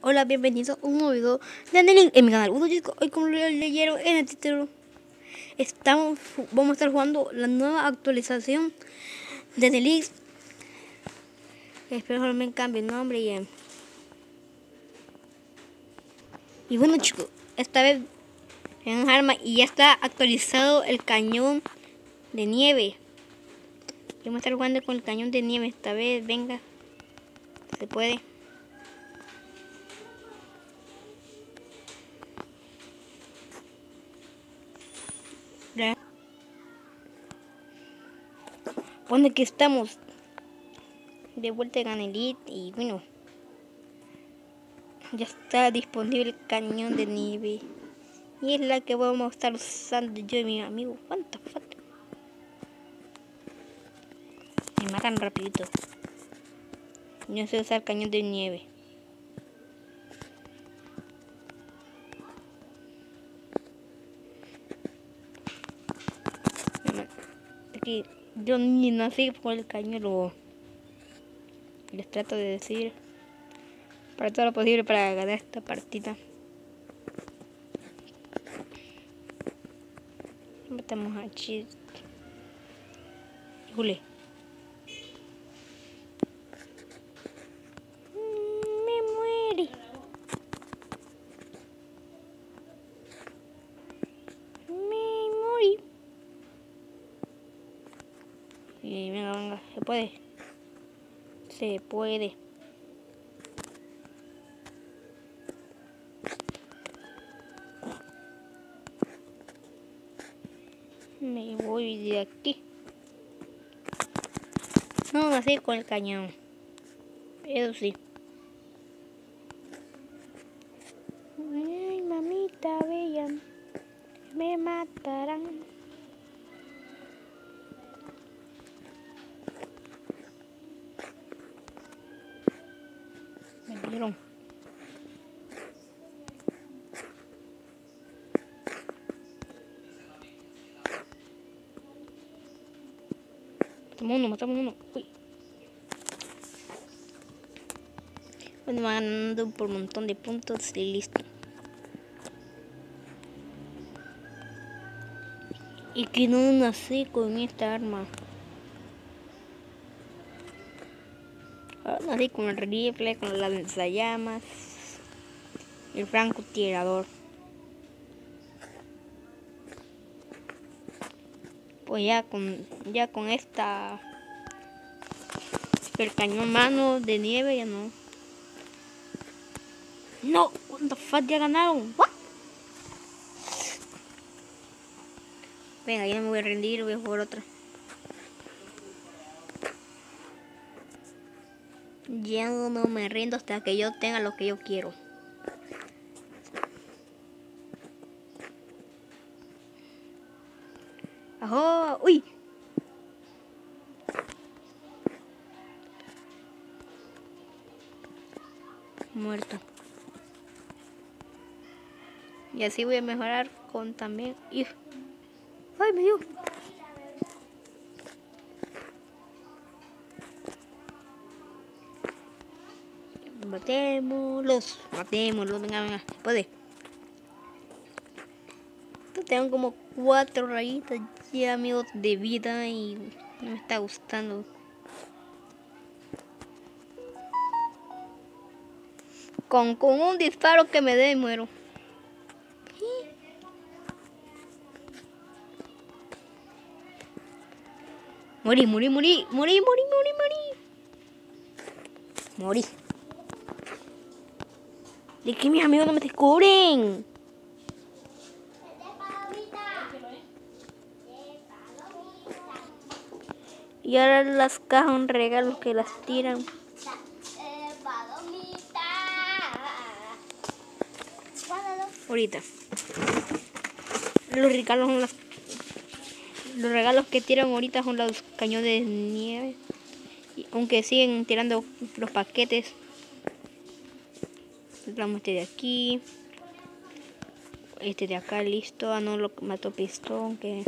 Hola, bienvenidos a un nuevo video de Anelin en mi canal. Bueno chicos, hoy como lo leyeron en el título, estamos, vamos a estar jugando la nueva actualización de Nelix. Espero que me cambie el nombre y... Bueno chicos, esta vez en arma y ya está actualizado el cañón de nieve. Vamos a estar jugando con el cañón de nieve esta vez, venga. Se puede. Bueno, aquí estamos de vuelta en Elite y bueno, ya está disponible el cañón de nieve y es la que vamos a estar usando yo y mi amigo. ¿Cuánto? Me matan rapidito. Yo sé usar cañón de nieve. Yo ni nací por el cañón, lo les trato de decir para todo lo posible para ganar esta partida. Metemos a Chis. Jule. Me muere. Me morí. Venga, venga, se puede. Se puede. Me voy de aquí. No, así con el cañón. Eso sí. Matamos uno, matamos uno. Uy. Bueno, van ganando por un montón de puntos y listo. Y que no nací con esta arma. Ahora nací con el rifle, con las lanzallamas, el francotirador. Pues ya con ya con esta el cañón mano de nieve ya no. No, what the fuck ya ganaron. What? Venga, ya me voy a rendir, voy a jugar otra. Ya no me rindo hasta que yo tenga lo que yo quiero. ¡Ajo! ¡Uy! Muerto. Y así voy a mejorar con también... ¡Ay, me dio! Matémoslos, matémoslos, venga, venga, puede. Tengo como cuatro rayitas ya, amigos, de vida y no me está gustando. Con, con un disparo que me dé muero. Morí, morí, morí, morí, morí, morí, morí. Morí. De que mis amigos no me descubren. Y ahora las cajas un regalo que las tiran. Ahorita. Los regalos son las los regalos que tiran ahorita son los cañones de nieve. Aunque siguen tirando los paquetes. Vamos este de aquí. Este de acá listo. Ah no lo mató pistón que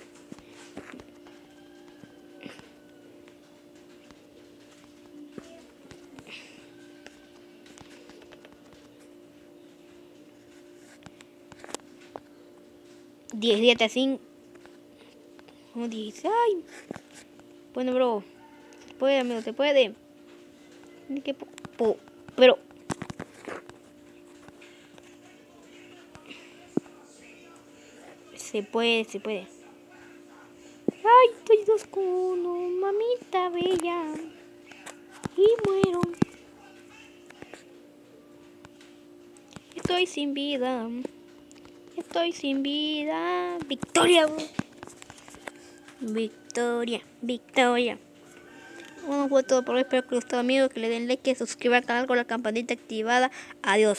17 así. Como 16. Ay. Bueno, bro. Se puede, amigo, se puede. Que pero. Se puede, se puede. Ay, estoy dos con uno, mamita bella. Y muero. Estoy sin vida. Estoy sin vida. Victoria. Victoria, Victoria. Bueno, fue todo por hoy. Espero que les haya gustado, amigos. Que le den like, que suscriban al canal con la campanita activada. Adiós.